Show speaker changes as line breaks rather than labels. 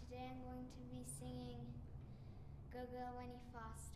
today I'm going to be singing Go Go Winnie Foster.